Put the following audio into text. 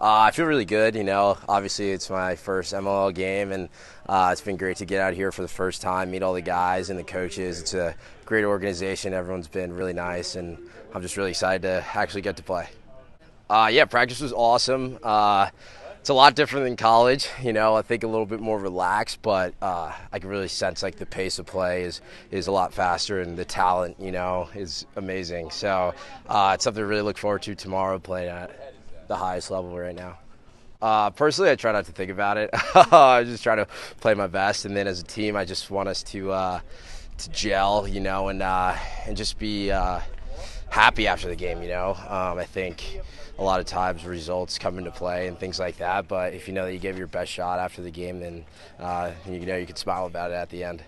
Uh, I feel really good. You know, obviously it's my first MLL game, and uh, it's been great to get out here for the first time, meet all the guys and the coaches. It's a great organization. Everyone's been really nice, and I'm just really excited to actually get to play. Uh, yeah, practice was awesome. Uh, it's a lot different than college. You know, I think a little bit more relaxed, but uh, I can really sense like the pace of play is is a lot faster, and the talent, you know, is amazing. So uh, it's something to really look forward to tomorrow, playing at the highest level right now. Uh, personally, I try not to think about it. I just try to play my best, and then as a team, I just want us to uh, to gel, you know, and uh, and just be uh, happy after the game. You know, um, I think a lot of times results come into play and things like that. But if you know that you gave your best shot after the game, then uh, you know you can smile about it at the end.